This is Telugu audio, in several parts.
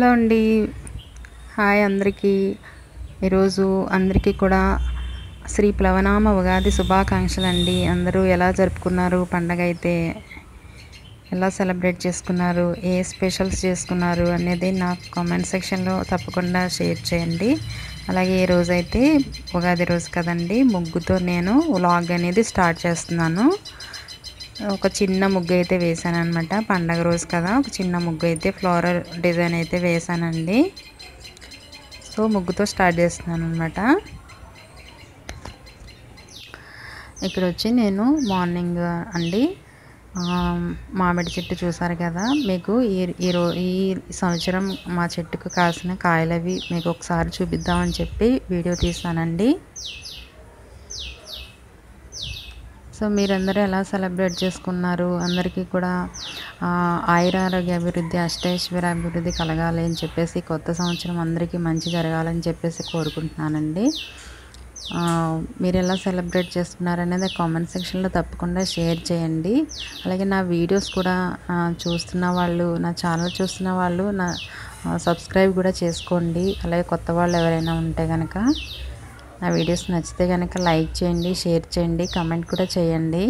హలో అండి. హాయ్ అందరికీ. ఈరోజు అందరికీ కూడా శ్రీ ప్లవనామ ఉగాది శుభాకాంక్షలు అండి. అందరూ ఎలా జరుపుకున్నారు పండగ అయితే? ఎలా సెలబ్రేట్ చేసుకున్నారు? ఏ స్పెషల్స్ చేసుకున్నారు అనేది నాకు కామెంట్ సెక్షన్లో తప్పకుండా షేర్ చేయండి. అలాగే ఈ రోజు అయితే ఉగాది రోజు కదండి. ముగ్గుతో నేను వ్లాగ్ అనేది స్టార్ట్ చేస్తున్నాను. ఒక చిన్న ముగ్గు అయితే వేసాను అనమాట పండగ రోజు కదా ఒక చిన్న ముగ్గు అయితే ఫ్లోరల్ డిజైన్ అయితే వేసానండి. సో ముగ్గుతో స్టార్ట్ చేస్తున్నాను అనమాట ఇక్కడ వచ్చి నేను మార్నింగ్ అండి మామిడి చెట్టు చూసారు కదా మీకు ఈ ఈ ఈ సంవత్సరం మా చెట్టుకు కాసిన కాయలవి మీకు ఒకసారి చూపిద్దామని చెప్పి వీడియో తీసానండి. సో మీరందరూ ఎలా సెలబ్రేట్ చేసుకున్నారు? అందరికీ కూడా ఆయురారోగ్య అభివృద్ధి అష్టైశ్వర అభివృద్ధి కలగాలి అని చెప్పేసి కొత్త సంవత్సరం అందరికీ మంచి జరగాలని చెప్పేసి కోరుకుంటున్నానండి. మీరు ఎలా సెలబ్రేట్ చేస్తున్నారనేది కామెంట్ సెక్షన్లో తప్పకుండా షేర్ చేయండి. అలాగే నా వీడియోస్ కూడా చూస్తున్న వాళ్ళు నా ఛానల్ చూస్తున్న వాళ్ళు నా సబ్స్క్రైబ్ కూడా చేసుకోండి. అలాగే కొత్త వాళ్ళు ఎవరైనా ఉంటే కనుక నా వీడియోస్ నచ్చితే కనుక లైక్ చేయండి షేర్ చేయండి కమెంట్ కూడా చేయండి.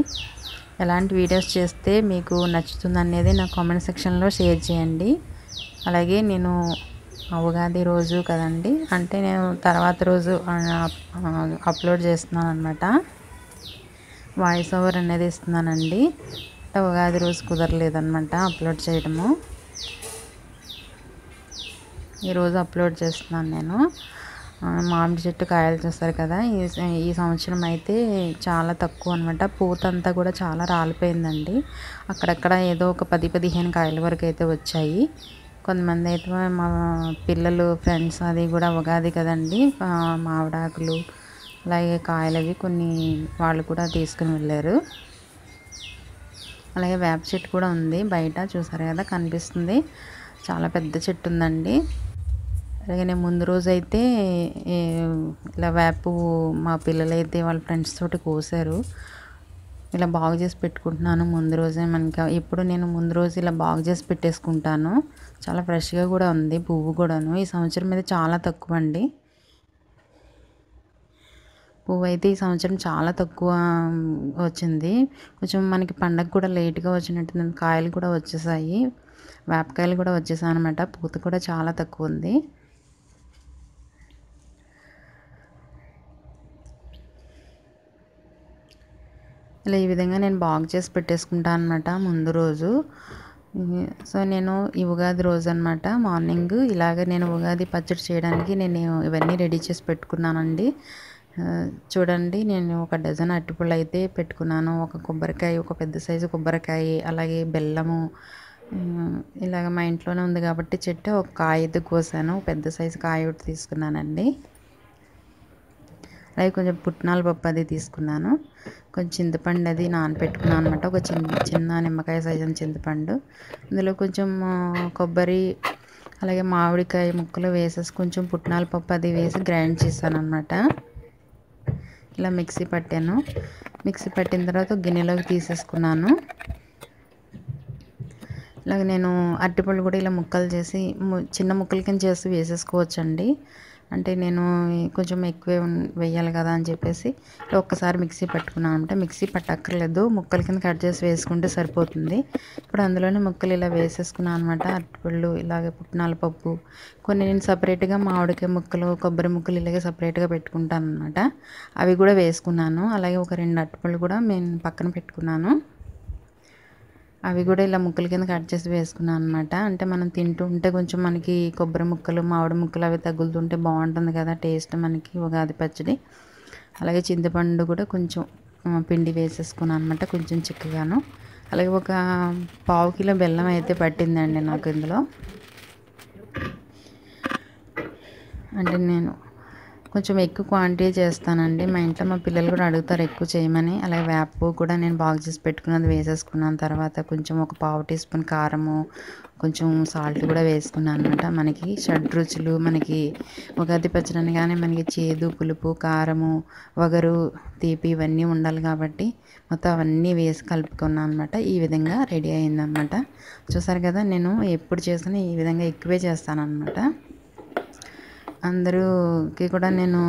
ఎలాంటి వీడియోస్ చేస్తే మీకు నచ్చుతుంది అనేది నా కామెంట్ సెక్షన్లో షేర్ చేయండి. అలాగే నేను ఉగాది రోజు కదండి అంటే నేను తర్వాత రోజు అప్లోడ్ చేస్తున్నాను అనమాట వాయిస్ ఓవర్ అనేది ఇస్తున్నానండి. అంటే ఉగాది రోజు కుదరలేదనమాట అప్లోడ్ చేయడము. ఈరోజు అప్లోడ్ చేస్తున్నాను నేను. మామిడి చెట్టు కాయలు చూస్తారు కదా. ఈ ఈ సంవత్సరం అయితే చాలా తక్కువ అనమాట పూత అంతా కూడా చాలా రాలిపోయిందండి. అక్కడక్కడ ఏదో ఒక పది పదిహేను కాయల వరకు అయితే వచ్చాయి. కొంతమంది అయితే మా పిల్లలు ఫ్రెండ్స్ అది కూడా ఉగాది కదండి. మామిడాకులు అలాగే కాయలు అవి కొన్ని వాళ్ళు కూడా తీసుకుని వెళ్ళారు. అలాగే వేప చెట్టు కూడా ఉంది బయట. చూసారు కదా కనిపిస్తుంది. చాలా పెద్ద చెట్టు ఉందండి. అలాగే నేను ముందు రోజు అయితే ఇలా వేపు మా పిల్లలైతే వాళ్ళ ఫ్రెండ్స్ తోటి కోసారు. ఇలా బాగు చేసి పెట్టుకుంటున్నాను ముందు రోజే మనకి. ఎప్పుడు నేను ముందు రోజు ఇలా బాగు చేసి పెట్టేసుకుంటాను. చాలా ఫ్రెష్గా కూడా ఉంది పువ్వు కూడాను. ఈ సంవత్సరం అయితే చాలా తక్కువ అండి పువ్వు అయితే ఈ సంవత్సరం చాలా తక్కువ వచ్చింది. కొంచెం మనకి పండగ కూడా లేట్గా వచ్చినట్టు కాయలు కూడా వచ్చేసాయి. వేపకాయలు కూడా వచ్చేసాయి అనమాట పూత కూడా చాలా తక్కువ ఉంది. ఇలా ఈ విధంగా నేను బాగు చేసి పెట్టేసుకుంటాను అనమాట ముందు రోజు. సో నేను ఈ ఉగాది రోజు అనమాట మార్నింగ్ ఇలాగ నేను ఉగాది పచ్చడి చేయడానికి నేను ఇవన్నీ రెడీ చేసి పెట్టుకున్నానండి. చూడండి నేను ఒక డజన్ అరటిపళ్ళు అయితే పెట్టుకున్నాను. ఒక కొబ్బరికాయ ఒక పెద్ద సైజు కొబ్బరికాయ అలాగే బెల్లము ఇలాగ మా ఇంట్లోనే ఉంది కాబట్టి చెట్టు ఒక కాయ అయితే కోసాను. పెద్ద సైజు కాయ ఒకటి తీసుకున్నానండి. అలాగే కొంచెం పుట్నాల పప్పు అది తీసుకున్నాను. కొంచెం చింతపండు అది నానబెట్టుకున్నాను అనమాట ఒక చిన్న చిన్న నిమ్మకాయ సైజు చింతపండు. ఇందులో కొంచెం కొబ్బరి అలాగే మామిడికాయ ముక్కలు వేసేసి కొంచెం పుట్నాల పప్పు అది వేసి గ్రైండ్ చేశాను అనమాట ఇలా మిక్సీ పట్టాను. మిక్సీ పట్టిన తర్వాత గిన్నెలోకి తీసేసుకున్నాను. ఇలాగ నేను అరటిపళ్ళు కూడా ఇలా ముక్కలు చేసి ము- చిన్న ముక్కల కింద చేసి వేసేసుకోవచ్చండి. అంటే నేను కొంచెం ఎక్కువే వేయాలి కదా అని చెప్పేసి ఒక్కసారి మిక్సీ పట్టుకున్నాను అంటే మిక్సీ పట్టక్కర్లేదు. ముక్కల కింద కట్ చేసి వేసుకుంటే సరిపోతుంది. ఇప్పుడు అందులోనే ముక్కలు ఇలా వేసేసుకున్నాను అనమాట. అరటిపళ్ళు ఇలాగే పుట్నాల పప్పు కొన్ని నేను సపరేట్గా మామిడికాయ ముక్కలు కొబ్బరి ముక్కలు ఇలాగే సపరేట్గా పెట్టుకుంటాను అనమాట. అవి కూడా వేసుకున్నాను. అలాగే ఒక రెండు అరటిపళ్ళు కూడా నేను పక్కన పెట్టుకున్నాను. అవి కూడా ఇలా ముక్కల కింద కట్ చేసి వేసుకున్నాను అనమాట అంటే మనం తింటూ ఉంటే కొంచెం మనకి కొబ్బరి ముక్కలు మామిడి ముక్కలు అవి తగులుతుంటే బాగుంటుంది కదా టేస్ట్ మనకి ఉగాది పచ్చడి. అలాగే చింతపండు కూడా కొంచెం పిండి వేసేసుకున్నాను అనమాట కొంచెం చిక్కగాను. అలాగే ఒక పావు కిలో బెల్లం అయితే పట్టిందండి నాకు ఇందులో. అంటే నేను కొంచెం ఎక్కువ క్వాంటిటీ చేస్తానండి. మా ఇంట్లో మా పిల్లలు కూడా అడుగుతారు ఎక్కువ చేయమని. అలాగే వేప కూడా నేను బాగు చేసి పెట్టుకున్నది వేసేసుకున్నాను. తర్వాత కొంచెం ఒక పావు టీ స్పూన్ కారము కొంచెం సాల్ట్ కూడా వేసుకున్నాను అనమాట మనకి షడ్ రుచులు మనకి ఉగాది పచ్చడి కానీ మనకి చేదు పులుపు కారము వగరు తీపి ఇవన్నీ ఉండాలి కాబట్టి మొత్తం అవన్నీ వేసి కలుపుకున్నాను అనమాట ఈ విధంగా రెడీ అయిందనమాట చూసారు కదా నేను ఎప్పుడు చేసిన ఈ విధంగా ఎక్కువే చేస్తాను అనమాట అందరూకి కూడా నేను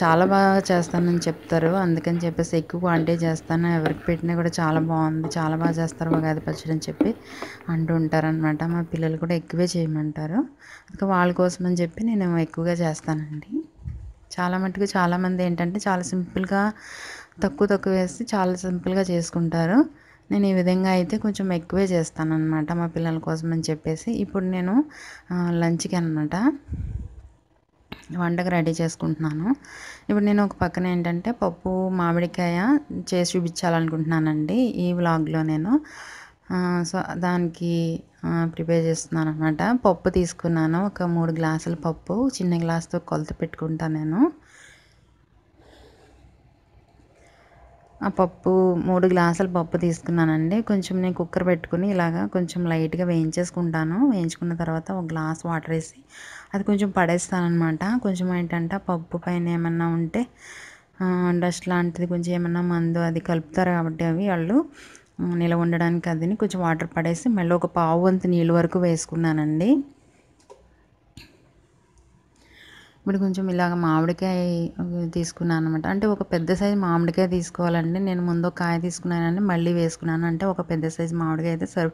చాలా బాగా చేస్తానని చెప్తారు. అందుకని చెప్పేసి ఎక్కువ క్వాంటిటీ చేస్తాను. ఎవరికి పెట్టినా కూడా చాలా బాగుంది. చాలా బాగా చేస్తారు. ఉగాది పచ్చడి అని చెప్పి అంటూ ఉంటారనమాట మా పిల్లలు కూడా ఎక్కువే చేయమంటారు. అందుకే వాళ్ళ కోసం అని చెప్పి నేను ఎక్కువగా చేస్తానండి. చాలా మటుకు చాలామంది ఏంటంటే చాలా సింపుల్గా తక్కువ తక్కువ వేసి చాలా సింపుల్గా చేసుకుంటారు. నేను ఈ విధంగా అయితే కొంచెం ఎక్కువే చేస్తానన్నమాట మా పిల్లల కోసం అని చెప్పేసి. ఇప్పుడు నేను లంచ్కి అనమాట వంటకు రెడీ చేసుకుంటున్నాను. ఇప్పుడు నేను ఒక పక్కన ఏంటంటే పప్పు మామిడికాయ చేసి చూపించాలనుకుంటున్నానండి ఈ వ్లాగ్లో నేను. సో దానికి ప్రిపేర్ చేస్తున్నాను అనమాట పప్పు తీసుకున్నాను. ఒక మూడు గ్లాసుల పప్పు చిన్న గ్లాస్తో కొలత పెట్టుకుంటాను నేను. ఆ పప్పు మూడు గ్లాసుల పప్పు తీసుకున్నానండి. కొంచెం నేను కుక్కర్ పెట్టుకుని ఇలాగా కొంచెం లైట్గా వేయించేసుకుంటాను. వేయించుకున్న తర్వాత ఒక గ్లాస్ వాటర్ వేసి అది కొంచెం పడేస్తానమాట కొంచెం ఏంటంటే పప్పు పైన ఏమన్నా ఉంటే డస్ట్ లాంటిది కొంచెం ఏమన్నా మందు అది కలుపుతారు కాబట్టి అవి వాళ్ళు నిలవ ఉండడానికి అదిని కొంచెం వాటర్ పడేసి మళ్ళీ ఒక పావు వంతు నీళ్ళు వరకు వేసుకున్నానండి. ఇప్పుడు కొంచెం ఇలాగ మామిడికాయ తీసుకున్నాను అనమాట అంటే ఒక పెద్ద సైజు మామిడికాయ తీసుకోవాలండి. నేను ముందు ఒక కాయ తీసుకున్నానండి మళ్ళీ వేసుకున్నాను. అంటే ఒక పెద్ద సైజు మామిడికాయ అయితే సరి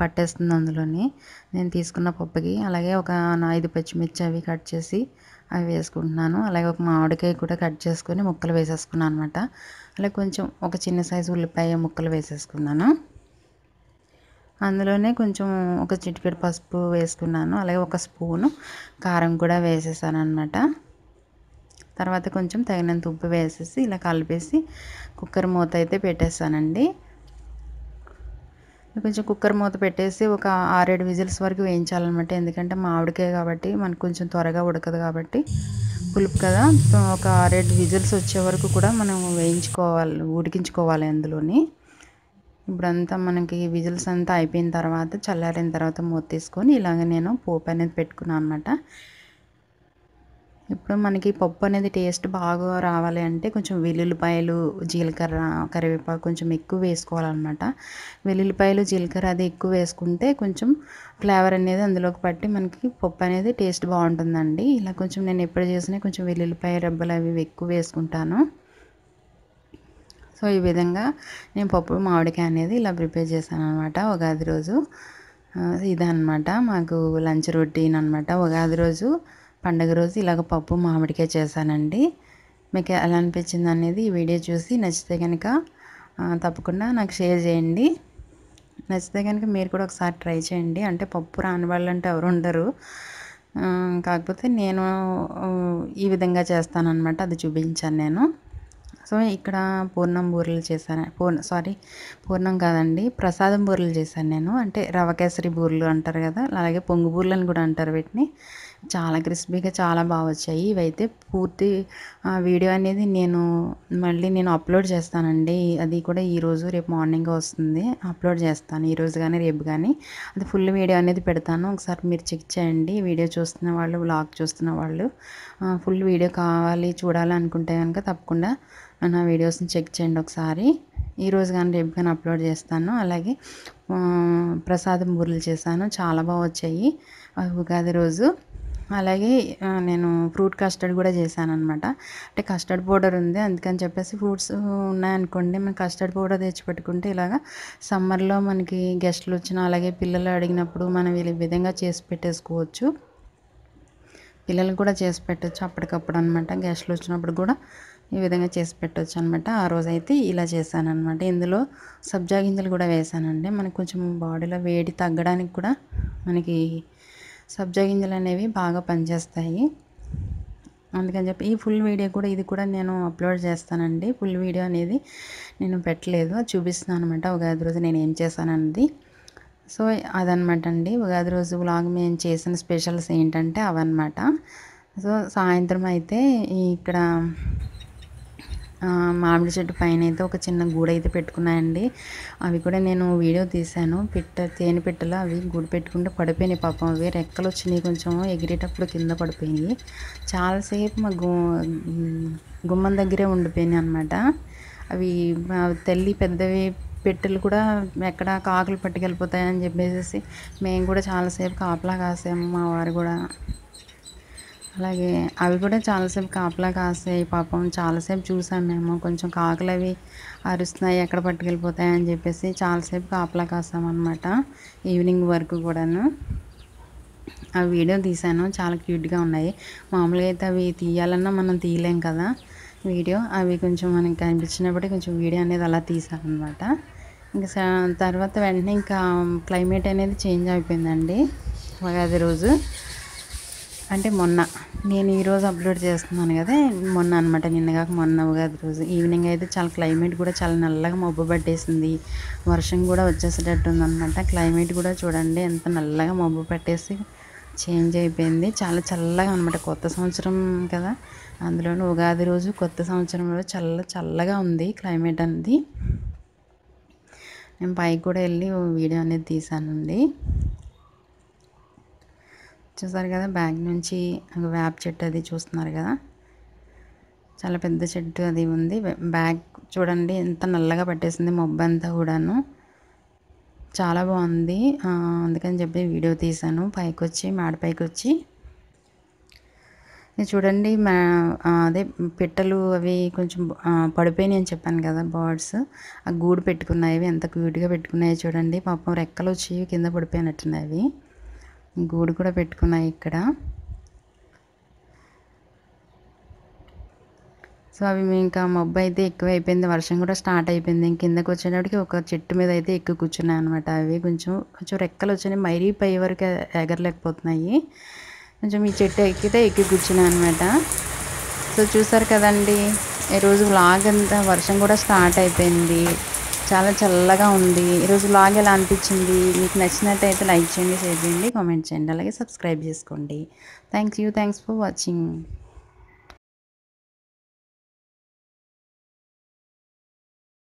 పట్టేస్తుంది అందులోని. నేను తీసుకున్న పప్పుకి అలాగే ఒక ఐదు పచ్చిమిర్చి అవి కట్ చేసి అవి వేసుకుంటున్నాను. అలాగే ఒక మామిడికాయ కూడా కట్ చేసుకొని ముక్కలు వేసేసుకున్నాను అనమాట అలాగే కొంచెం ఒక చిన్న సైజు ఉల్లిపాయ ముక్కలు వేసేసుకున్నాను. అందులోనే కొంచెం ఒక చిటికెడు పసుపు వేసుకున్నాను. అలాగే ఒక స్పూను కారం కూడా వేసేసాను అనమాట తర్వాత కొంచెం తగినంత ఉప్పు వేసేసి ఇలా కలిపేసి కుక్కర్ మూత అయితే పెట్టేస్తానండి. కొంచెం కుక్కర్ మూత పెట్టేసి ఒక ఆరేడు విజిల్స్ వరకు వేయించాలన్నమాట. ఎందుకంటే మామిడికాయ కాబట్టి మనకు కొంచెం త్వరగా ఉడకదు కాబట్టి. పులుపు కదా ఒక ఆరేడు విజిల్స్ వచ్చే వరకు కూడా మనం వేయించుకోవాలి ఉడికించుకోవాలి అందులోని. ఇప్పుడంతా మనకి విజిల్స్ అంతా అయిపోయిన తర్వాత చల్లారిన తర్వాత మూత తీసుకొని ఇలాగ నేను పోపు అనేది పెట్టుకున్నాను అనమాట ఇప్పుడు మనకి పప్పు అనేది టేస్ట్ బాగా రావాలి అంటే కొంచెం వెల్లుల్లిపాయలు జీలకర్ర కరివేపాకు కొంచెం ఎక్కువ వేసుకోవాలన్నమాట. వెల్లుల్లిపాయలు జీలకర్ర అది ఎక్కువ వేసుకుంటే కొంచెం ఫ్లేవర్ అనేది అందులోకి పట్టి మనకి పప్పు అనేది టేస్ట్ బాగుంటుందండి. ఇలా కొంచెం నేను ఎప్పుడు చేసినా కొంచెం వెల్లుల్లిపాయ రెబ్బలు అవి ఎక్కువ వేసుకుంటాను. సో ఈ విధంగా నేను పప్పు మామిడికాయ అనేది ఇలా ప్రిపేర్ చేశాను అనమాట ఉగాది రోజు. ఇదనమాట మాకు లంచ్ రొటీన్ అనమాట ఉగాది రోజు. పండగ రోజు ఇలాగ పప్పు మామిడికాయ చేశానండి. మీకు ఎలా అనిపించింది అనేది ఈ వీడియో చూసి నచ్చితే కనుక తప్పకుండా నాకు షేర్ చేయండి. నచ్చితే కనుక మీరు కూడా ఒకసారి ట్రై చేయండి. అంటే పప్పు రాని వాళ్ళు అంటే ఎవరు ఉండరు. కాకపోతే నేను ఈ విధంగా చేస్తానన్నమాట. అది చూపించాను నేను. సో ఇక్కడ పూర్ణం బూరెలు చేశాను. పూర్ణ సారీ పూర్ణం కాదండి ప్రసాదం బూరెలు చేశాను నేను. అంటే రవ కేసరి బూరెలు అంటారు కదా అలాగే పొంగు బూరెలు అని కూడా అంటారు వీటిని. చాలా క్రిస్పీగా చాలా బాగా వచ్చాయి. ఇవైతే పూర్తి వీడియో అనేది నేను మళ్ళీ నేను అప్లోడ్ చేస్తానండి. అది కూడా ఈరోజు రేపు మార్నింగ్ వస్తుంది. అప్లోడ్ చేస్తాను ఈరోజు కానీ రేపు కానీ అది ఫుల్ వీడియో అనేది పెడతాను. ఒకసారి మీరు చెక్ చేయండి. వీడియో చూస్తున్న వాళ్ళు వ్లాగ్ చూస్తున్న వాళ్ళు ఫుల్ వీడియో కావాలి చూడాలి అనుకుంటే కనుక తప్పకుండా నా వీడియోస్ని చెక్ చేయండి ఒకసారి. ఈరోజు కానీ రేపు కానీ అప్లోడ్ చేస్తాను. అలాగే ప్రసాదం బూరెలు చేశాను. చాలా బాగా వచ్చాయి. ఉగాది రోజు. అలాగే నేను ఫ్రూట్ కస్టర్డ్ కూడా చేశాను అనమాట అంటే కస్టర్డ్ పౌడర్ ఉంది. అందుకని చెప్పేసి ఫ్రూట్స్ ఉన్నాయనుకోండి మనం కస్టర్డ్ పౌడర్ తెచ్చి పెట్టుకుంటే ఇలాగా సమ్మర్లో మనకి గెస్ట్లు వచ్చినా అలాగే పిల్లలు అడిగినప్పుడు మనం ఈ విధంగా చేసి పెట్టేసుకోవచ్చు. పిల్లలకు కూడా చేసి పెట్టచ్చు అప్పటికప్పుడు అనమాట గెస్ట్లు వచ్చినప్పుడు కూడా ఈ విధంగా చేసి పెట్టవచ్చు అనమాట ఆ రోజు అయితే ఇలా చేశాను అనమాట ఇందులో సబ్జా గింజలు కూడా వేసానండి మనకు కొంచెం బాడీలో వేడి తగ్గడానికి కూడా మనకి సబ్జా గింజలు అనేవి బాగా పనిచేస్తాయి. అందుకని చెప్పి ఈ ఫుల్ వీడియో కూడా ఇది కూడా నేను అప్లోడ్ చేస్తానండి. ఫుల్ వీడియో అనేది నేను పెట్టలేదు. చూపిస్తున్నాను అనమాట ఉగాది రోజు నేను ఏం చేశానన్నది. సో అదనమాట అండి. ఉగాది రోజు వ్లాగ్ మేము చేసిన స్పెషల్స్ ఏంటంటే అవన్నమాట. సో సాయంత్రం అయితే ఇక్కడ మామిడి చెట్టు పైన అయితే ఒక చిన్న గూడు అయితే పెట్టుకున్నాయండి అవి కూడా నేను వీడియో తీశాను. పిట్ట తేనె పిట్టలు అవి గూడు పెట్టుకుంటే పడిపోయినాయి పాపం. అవి రెక్కలు వచ్చినాయి కొంచెం ఎగిరేటప్పుడు కింద పడిపోయింది చాలాసేపు మా గు గుమ్మం దగ్గరే ఉండిపోయినాయి అనమాట అవి తల్లి పెద్దవి పెట్టెలు కూడా ఎక్కడ కాకులు పట్టుకెళ్ళిపోతాయని చెప్పేసి మేము కూడా చాలాసేపు కాపలా కాసాము మా వారు కూడా. అలాగే అవి కూడా చాలాసేపు కాపలా కాసాయి పాపం చాలాసేపు చూసాం మేము. కొంచెం కాకులు అవి అరుస్తున్నాయి ఎక్కడ పట్టుకెళ్ళిపోతాయి అని చెప్పేసి చాలాసేపు కాపలా కాసామన్నమాట ఈవినింగ్ వరకు కూడాను. ఆ వీడియో తీశాను చాలా క్యూట్గా ఉన్నాయి. మామూలుగా అయితే అవి తీయాలన్నా మనం తీయలేం కదా. వీడియో అవి కొంచెం మనకి కనిపించినప్పుడే కొంచెం వీడియో అనేది అలా తీసానమాట ఇంకా తర్వాత వెంటనే ఇంకా క్లైమేట్ అనేది చేంజ్ అయిపోయిందండి. ఉగాది రోజు. అంటే మొన్న. నేను ఈరోజు అప్లోడ్ చేస్తున్నాను కదా మొన్న అనమాట నిన్నగాక మొన్న ఉగాది రోజు. ఈవినింగ్ అయితే చాలా క్లైమేట్ కూడా చాలా నల్లగా మబ్బు పట్టేసింది. వర్షం కూడా వచ్చేసేటట్టు ఉందన్నమాట క్లైమేట్ కూడా చూడండి ఎంత నల్లగా మబ్బు పట్టేసి చేంజ్ అయిపోయింది. చాలా చల్లగా అనమాట కొత్త సంవత్సరం కదా. అందులోనూ ఉగాది రోజు కొత్త సంవత్సరంలో చల్ల చల్లగా ఉంది క్లైమేట్ అనేది. నేను పైకి కూడా వెళ్ళి వీడియో అనేది తీసానండి చూసారు కదా బ్యాగ్ నుంచి ఒక వేప చెట్టు అది చూస్తున్నారు కదా. చాలా పెద్ద చెట్టు అది ఉంది. బ్యాగ్ చూడండి ఎంత నల్లగా పట్టేసింది మబ్బు అంతా కూడాను. చాలా బాగుంది. అందుకని చెప్పి వీడియో తీశాను. పైకి వచ్చి మేడ పైకి వచ్చి చూడండి మా అదే పిట్టలు అవి కొంచెం పడిపోయినాయి అని చెప్పాను కదా బర్డ్స్. ఆ గూడు పెట్టుకున్నాయి ఎంత క్యూట్గా పెట్టుకున్నాయి చూడండి. పాపం రెక్కలు వచ్చి కింద పడిపోయినట్టున్నాయి అవి. గూడు కూడా పెట్టుకున్నాయి ఇక్కడ. సో అవి ఇంకా మబ్బు అయితే ఎక్కువ అయిపోయింది వర్షం కూడా స్టార్ట్ అయిపోయింది. ఇంక వచ్చేటప్పటికి ఒక చెట్టు మీద అయితే ఎక్కువ కూర్చున్నాయి అనమాట అవి. కొంచెం కొంచెం రెక్కలు వచ్చినాయి మరీ పై వరకు ఎగరలేకపోతున్నాయి. కొంచెం ఈ చెట్టు ఎక్కితే ఎక్కి కూర్చున్నాను అనమాట సో చూసారు కదండి ఈరోజు వ్లాగ్ అంతా వర్షం కూడా స్టార్ట్ అయిపోయింది. చాలా చల్లగా ఉంది. ఈరోజు వ్లాగ్ ఎలా అనిపించింది? మీకు నచ్చినట్టయితే లైక్ చేయండి షేర్ చేయండి కామెంట్ చేయండి అలాగే సబ్స్క్రైబ్ చేసుకోండి. Thank you thanks for watching